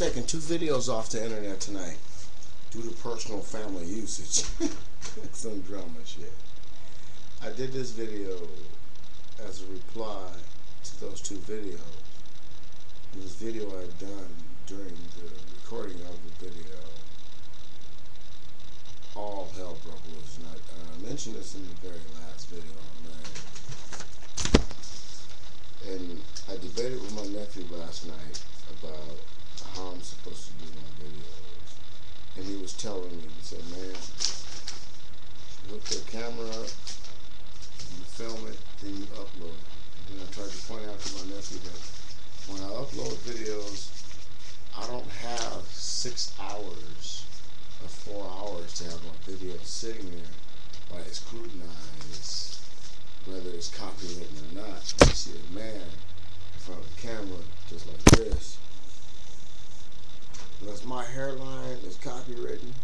taking two videos off the internet tonight due to personal family usage. Some drama shit. I did this video as a reply to those two videos. This video I'd done during the recording of the video, all hell broke loose. And I, I mentioned this in the very last video on And I debated with my nephew last night about how I'm supposed to do my videos. And he was telling me, he said, man, look the camera up, you film it, then you upload it. And then I tried to point out to my nephew that when I upload videos, I don't have six hours or four hours to have my video sitting there while it's scrutinize whether it's copywritten or not. And you see a man in front of the camera just like this Unless my hairline is copywritten,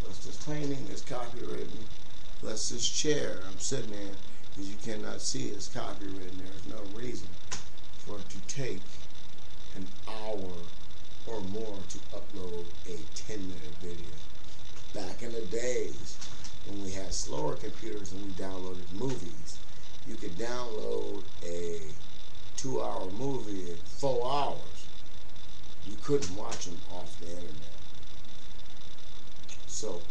unless this painting is copywritten, unless this chair I'm sitting in, as you cannot see, is copywritten, there's no reason for it to take an hour or more to upload a 10 minute video. Back in the days when we had slower computers and we downloaded movies, you could download a two hour movie in four hours you couldn't watch them off the internet. So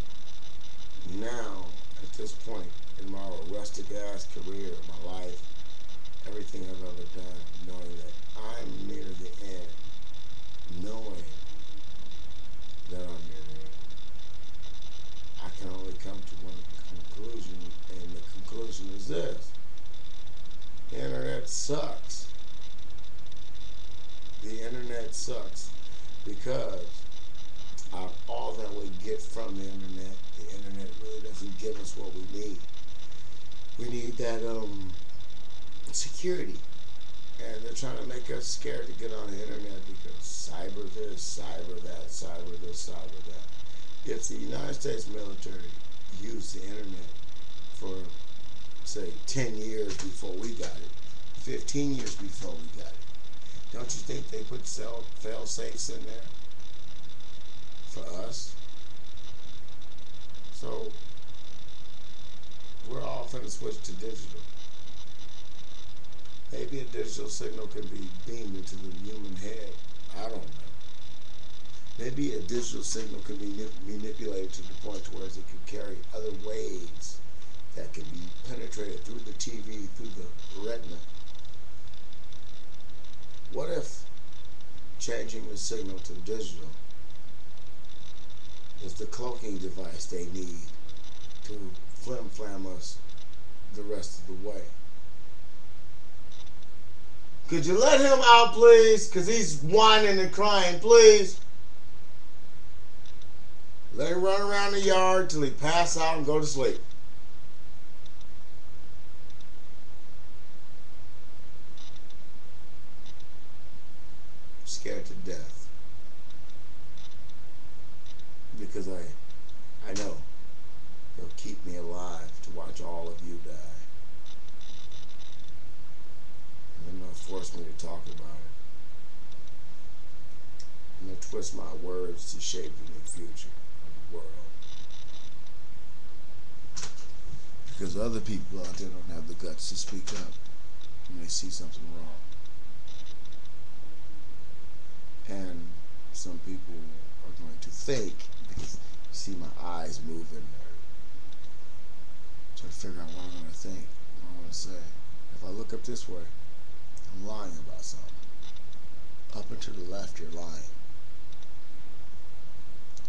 now, at this point in my rustic ass career, my life, everything I've ever done, knowing that I'm near the end, knowing that I'm near the end, I can only come to one conclusion, and the conclusion is this. The internet sucks the internet sucks because of all that we get from the internet, the internet really doesn't give us what we need. We need that um, security. And they're trying to make us scared to get on the internet because cyber this, cyber that, cyber this, cyber that. If the United States military used the internet for, say, 10 years before we got it, 15 years before we got it, don't you think they put cell, fail safes in there for us? So we're all going to switch to digital. Maybe a digital signal can be beamed into the human head. I don't know. Maybe a digital signal can be manipulated to the point where it can carry other waves that can be penetrated through the TV, through the retina, what if changing the signal to digital is the cloaking device they need to flim flam us the rest of the way? Could you let him out, please? Because he's whining and crying, please. Let him run around the yard till he pass out and go to sleep. Scared to death because I I know he'll keep me alive to watch all of you die. And then they'll force me to talk about it. And they'll twist my words to shape the new future of the world. Because other people out there don't have the guts to speak up when they see something wrong. And some people are going to fake because you see my eyes moving there. Try to figure out what I'm going to think, what I'm going to say. If I look up this way, I'm lying about something. Up and to the left, you're lying.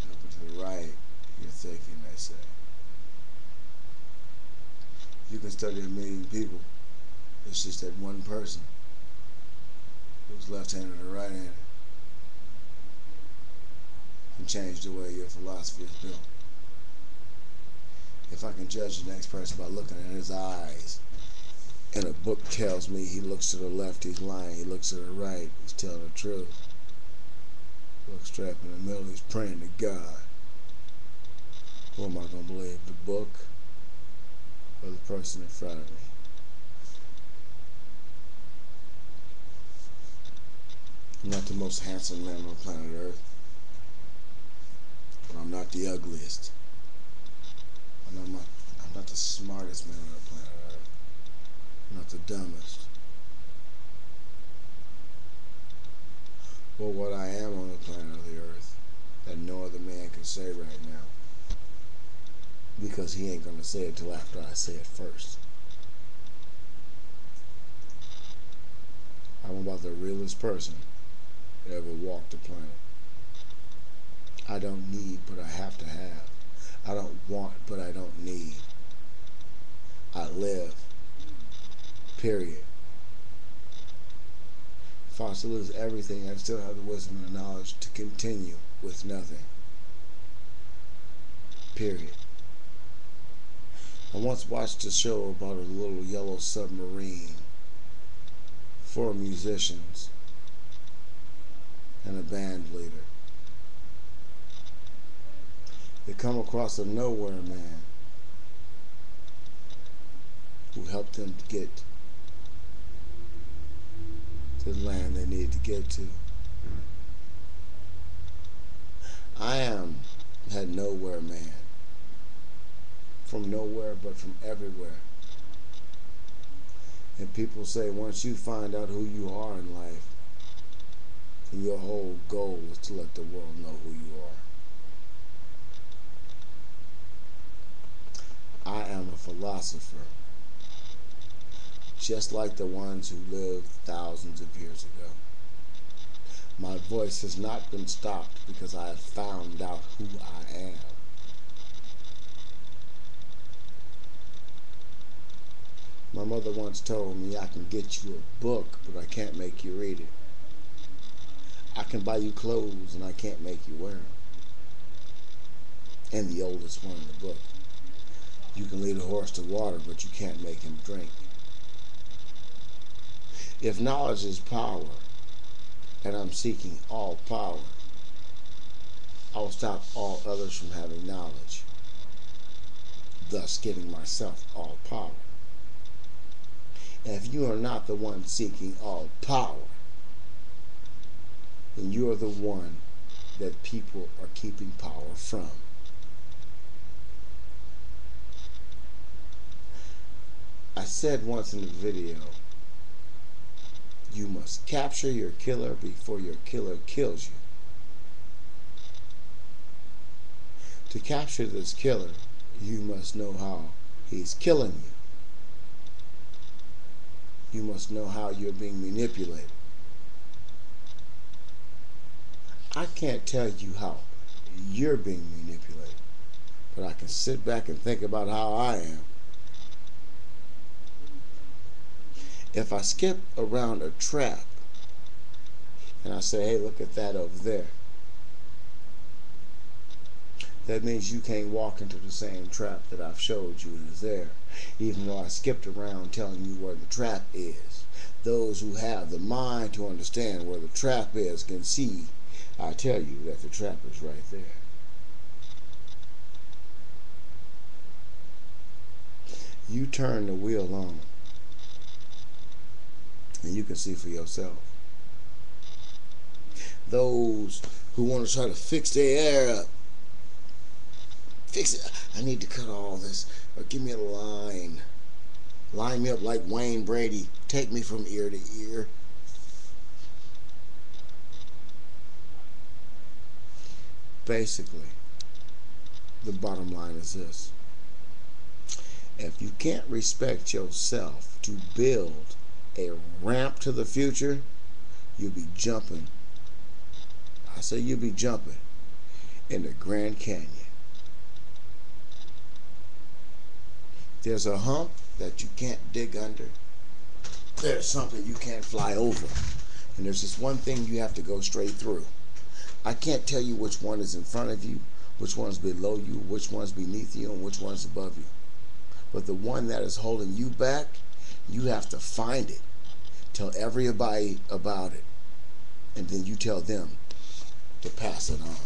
And up and to the right, you're thinking, they say. You can study a million people. It's just that one person who's left-handed or right-handed and change the way your philosophy is built. If I can judge the next person by looking at his eyes, and a book tells me he looks to the left, he's lying, he looks to the right, he's telling the truth. Looks strapped in the middle, he's praying to God. Who am I going to believe, the book or the person in front of me? I'm not the most handsome man on planet Earth. I'm not the ugliest. I'm not, I'm not the smartest man on the planet Earth. I'm not the dumbest. But what I am on the planet of the Earth that no other man can say right now. Because he ain't gonna say it till after I say it first. I'm about the realest person that ever walked the planet. I don't need, but I have to have. I don't want, but I don't need. I live. Period. If lose everything, I still have the wisdom and the knowledge to continue with nothing. Period. I once watched a show about a little yellow submarine for musicians and a band leader. They come across a nowhere man who helped them to get to the land they needed to get to. I am that nowhere man. From nowhere, but from everywhere. And people say once you find out who you are in life, your whole goal is to let the world know who you are. I am a philosopher, just like the ones who lived thousands of years ago. My voice has not been stopped because I have found out who I am. My mother once told me I can get you a book, but I can't make you read it. I can buy you clothes, and I can't make you wear them. And the oldest one in the book. You can lead a horse to water, but you can't make him drink. If knowledge is power, and I'm seeking all power, I will stop all others from having knowledge, thus giving myself all power. And if you are not the one seeking all power, then you are the one that people are keeping power from. I said once in the video, you must capture your killer before your killer kills you. To capture this killer, you must know how he's killing you you must know how you're being manipulated. I can't tell you how you're being manipulated, but I can sit back and think about how I am. If I skip around a trap and I say, hey, look at that over there, that means you can't walk into the same trap that I've showed you is there, even though I skipped around telling you where the trap is. Those who have the mind to understand where the trap is can see, I tell you, that the trap is right there. You turn the wheel on, and you can see for yourself. Those who want to try to fix their air up fix it. I need to cut all this. Or give me a line. Line me up like Wayne Brady. Take me from ear to ear. Basically, the bottom line is this. If you can't respect yourself to build a ramp to the future, you'll be jumping. I say you'll be jumping in the Grand Canyon. There's a hump that you can't dig under. There's something you can't fly over. And there's this one thing you have to go straight through. I can't tell you which one is in front of you, which one's below you, which one's beneath you, and which one's above you. But the one that is holding you back, you have to find it. Tell everybody about it. And then you tell them to pass it on.